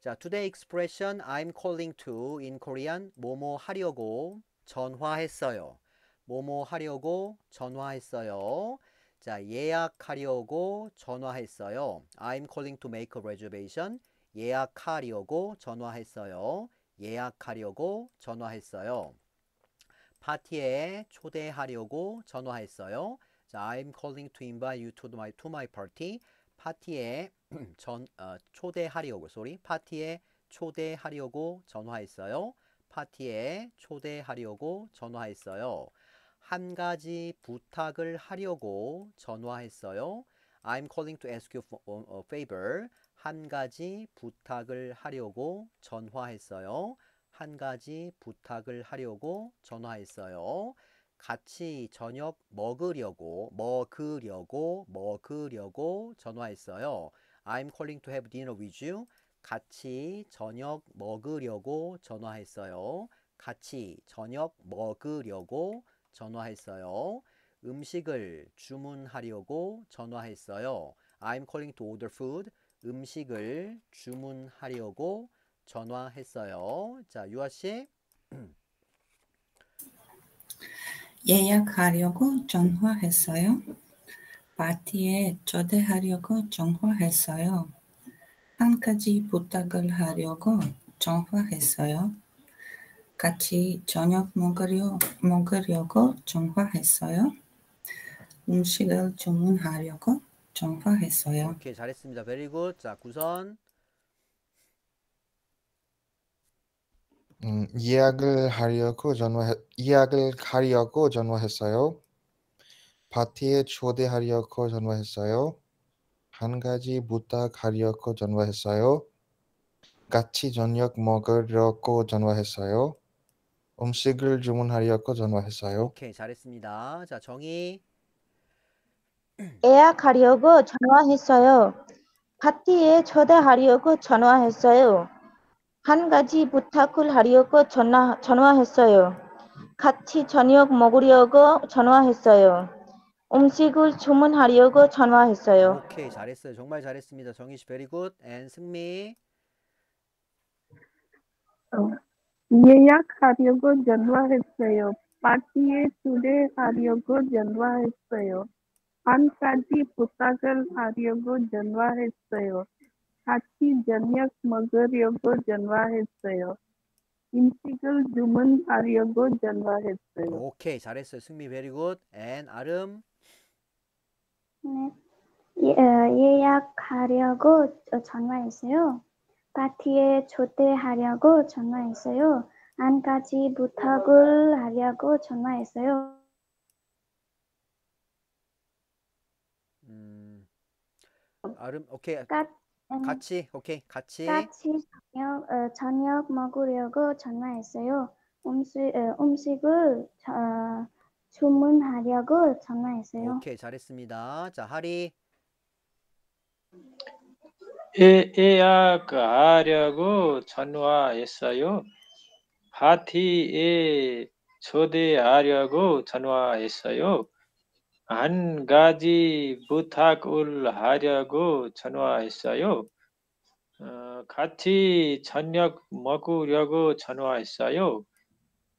자, today expression I'm calling to in Korean 뭐뭐 하려고 전화했어요. 뭐뭐 하려고 전화했어요. 자, 예약하려고 전화했어요. I'm calling to make a reservation. 예약하려고 전화했어요. 예약하려고 전화했어요. 파티에 초대하려고 전화했어요. 자, I'm calling to invite you to my to my party. 파티에 전 어, 초대하려고 소리 파티에 초대하려고 전화했어요. 파티에 초대하려고 전화했어요. 한 가지 부탁을 하려고 전화했어요. I'm calling to ask you for a favor. 한 가지 부탁을 하려고 전화했어요. 한 가지 부탁을 하려고 전화했어요. 같이 저녁 먹으려고 먹으려고 먹으려고 전화했어요. I'm calling to have dinner with you. 같이 저녁 먹으려고 전화했어요. 같이 저녁 먹으려고 전화했어요. 음식을 주문하려고 전화했어요. I'm calling to order food. 음식을 주문하려고 전화했어요. 자, 유아 씨. 예약하려고 전화했어요. 파티에 초대하려고 전화했어요. 한 가지 부탁을 하려고 전화했어요. 같이 저녁 먹으려, 먹으려고 전화했어요. 음식을 주문하려고 전화했어요. 오케이, 잘했습니다. very good. 자, 구선. 음, 예약을 하려고 전화 예약을 하려고 전화했어요. 파티에 초대하려고 전화했어요. 한 가지 부탁하려고 전화했어요. 같이 저녁 먹으려고 전화했어요. 음식을 주문하려고 전화했어요. 오케이, 잘했습니다. 자, 정희. 예약하려고 전화했어요. 파티에 초대하려고 전화했어요. 한 가지 부탁을 하려고 전화, 전화했어요. 같이 저녁 먹으려고 전화했어요. 음식을 주문하려고 전화했어요. 오케이, 잘했어요. 정말 잘했습니다. 정희 씨 very good. And 승미. 예약하려고 전화했어요. 파티에 초대하려고 전화했어요. 한 가지 부탁을 하려고 전화했어요. 저녁 먹으려고 전화했어요. 음식을 주문하려고 전화했어요. 오케이, 잘했어요. 승미 very good. And 아름. 네. 예, 어, 예약하려고 전화했어요. 파티에 초대하려고 전화했어요. 한 가지 부탁을 하려고 전화했어요. 음. 아름 오케이. 까, 음, 같이 오케이. 같이. 같이 저녁, 어, 저녁 먹으려고 전화했어요. 음식, 어, 음식을 어, 주문하려고 전화했어요. 오케이, 잘했습니다. 자, 하리. 예, 예약하려고 전화했어요. 파티에 초대하려고 전화했어요. 한 가지 부탁을 하려고 전화했어요. 어, 같이 저녁 먹으려고 전화했어요.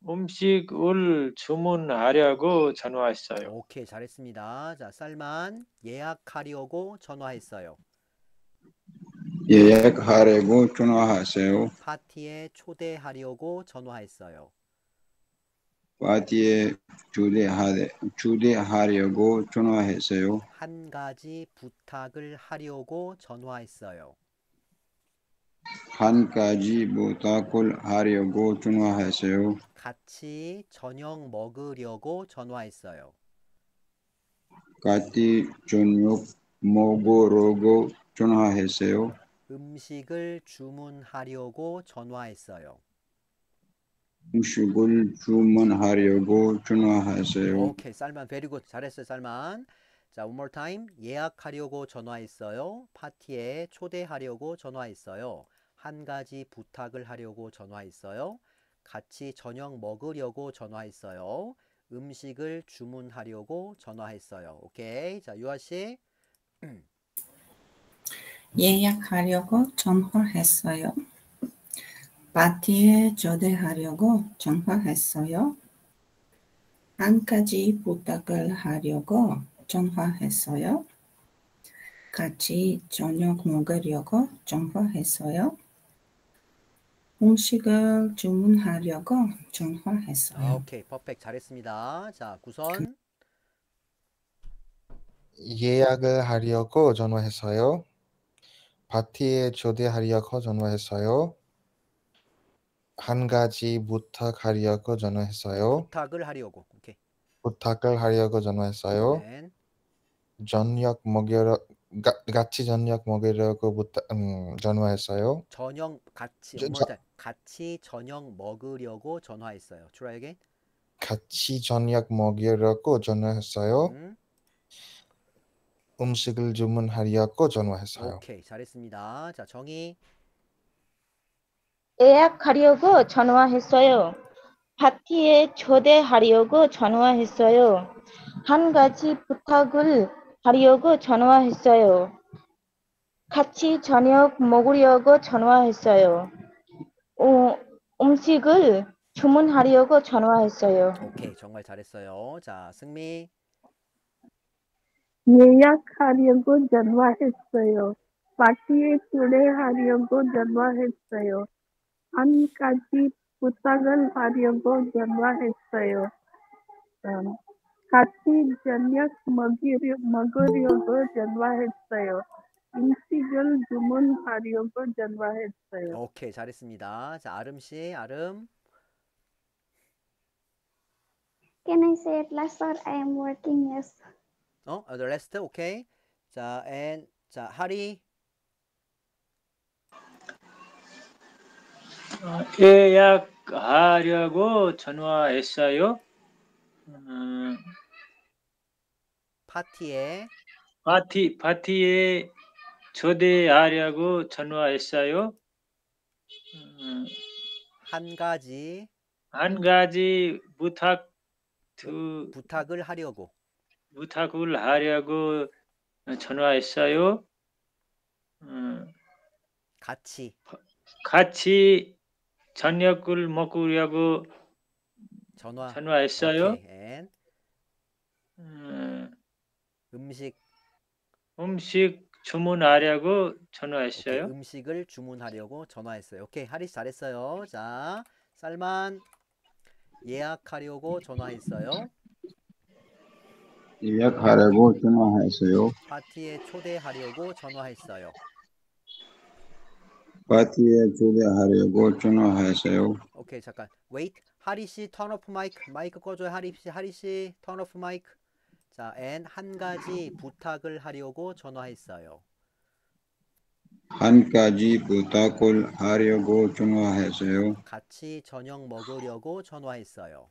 음식을 주문하려고 전화했어요. 오케이, 잘했습니다. 자, 쌀만 예약하려고 전화했어요. 예약하려고 전화하세요. 파티에 초대하려고 전화했어요. 파티에 초대하, 초대하려고 전화했어요. 한 가지 부탁을 하려고 전화했어요. 한 가지 부탁을 하려고 전화했어요. 같이 저녁 먹으려고 전화했어요. 같이 저녁 먹으려고 전화했어요. 음식을 주문하려고 전화했어요. 음식을 주문하려고 전화했어요. 오케이, 쌀만 very good. 잘했어요, 쌀만. 자, one more time. 예약하려고 전화했어요. 파티에 초대하려고 전화했어요. 한 가지 부탁을 하려고 전화했어요. 같이 저녁 먹으려고 전화했어요. 음식을 주문하려고 전화했어요. 오케이. 자, 유아 씨. 예약하려고 전화했어요. 파티에 초대하려고 전화했어요. 한 가지 부탁을 하려고 전화했어요. 같이 저녁 먹으려고 전화했어요. 음식을 주문하려고 아, 전화했어요. 오케이. 퍼펙트. 잘했습니다. 자, 구선. 예약을 하려고 전화했어요. 파티에 초대하려고 전화했어요. 한 가지 부탁하려고 전화했어요. 부탁을 하려고. 오케이. 부탁을 하려고 전화했어요. 네. 저녁 먹으러 가- 같이 저녁 먹으려고 부탁 음, 전화했어요. 저녁 같이 저- 저-. 같이 저녁 먹으려고 전화했어요. Try again. 같이 저녁 먹으려고 전화했어요. 음, 음식을 주문하려고 전화했어요. 오케이. 잘했습니다. 자, 정희. 예약하려고 전화했어요. 파티에 초대하려고 전화했어요. 한 가지 부탁을 하려고 전화했어요. 같이 저녁 먹으려고 전화했어요. 어, 음식을 주문하려고 전화했어요. 오케이. 정말 잘했어요. 자, 승미. 예약하려고 전화했어요. 파티에 초대하려고 전화했어요. 한 가지 부탁을 하려고 전화했어요. 음, 같이 저녁 먹으려, 먹으려고 전화했어요. 음식을 주문하려고 전화했어요. 오케이. 잘했습니다. 자, 아름 씨. 아름. Can I say it last or I am working? Yes. 어? 어, the rest. 오케이. 자, and 자, 하리. 예약하려고 전화했어요. 음, 파티에 파티 파티에 초대하려고 전화했어요. 음, 한 가지 한 가지 부탁 두 부탁을 하려고. 부탁을 하려고 전화했어요. 음, 같이 같이 저녁을 먹으려고 전화. 전화했어요. 오케이. and 음, 음식 음식 주문하려고 오케이, 전화했어요. 음식을 주문하려고 전화했어요. 오케이, 하리스 잘했어요. 자, 쌀만 예약하려고 전화했어요. 예약하려고 전화했어요. 파티에 초대하려고 전화했어요. 파티에 초대하려고 전화했어요. 오케이, 잠깐. wait. 하리 씨턴 오프 마이크. 꺼줘요. 하리 씨, 하리 씨턴 오프 마이크. 자, and 한 가지 부탁을 하려고 전화했어요. 한 가지 부탁을 하려고 전화했어요. 같이 저녁 먹으려고 전화했어요.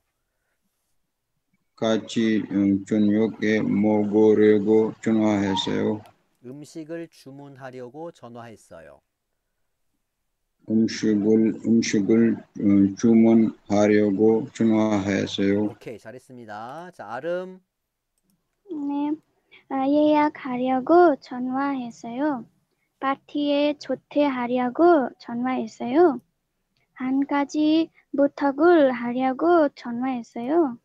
같이 음, 저녁에 먹으려고 전화했어요. 음식을 주문하려고 전화했어요. 음식을 음식을 음, 주문하려고 전화했어요. 오케이, 잘했습니다. 자, 아름. 네. 아, 예약하려고 전화했어요. 파티에 초대하려고 전화했어요. 한 가지 부탁을 하려고 전화했어요.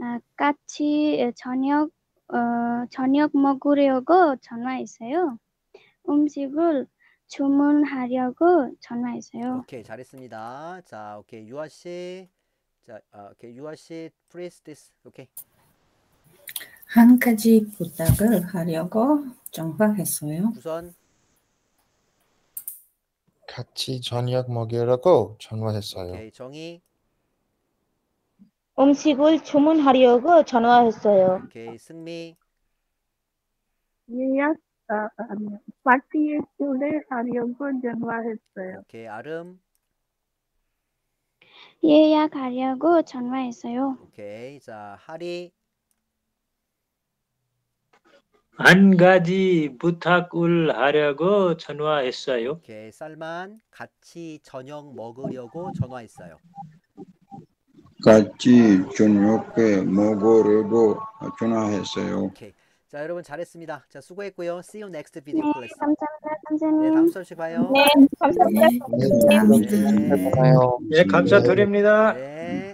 아, 같이 저녁 어, 저녁 먹으려고 전화했어요. 음식을 주문하려고 전화했어요. 오케이, 잘했습니다. 자, 오케이, 유아 씨. 자, 아, 오케이, 유아 씨, please this. 오케이. 한 가지 부탁을 하려고 전화했어요. 우선 같이 저녁 먹으려고 전화했어요. 오케이, 정희. 음식을 주문하려고 전화했어요. 오케이, 승미. 예약 아, 아니요. 파티에 초대하려고 전화했어요. 오케이, 아름. 예약하려고 전화했어요. 오케이, 자, 하리. 한 가지 부탁을 하려고 전화했어요. 오케이, 쌀만 같이 저녁 먹으려고 전화했어요. 같이 저녁에 먹으려고 전화했어요. 오케이. 자, 여러분 잘했습니다. 자, 수고했고요. See you next video 네, class. 감사합니다. 네, 선생님. 다음 수업씩 봐요. 네, 감사합니다. 네, 감사합니다. 네. 봐요. 네, 감사드립니다. 네.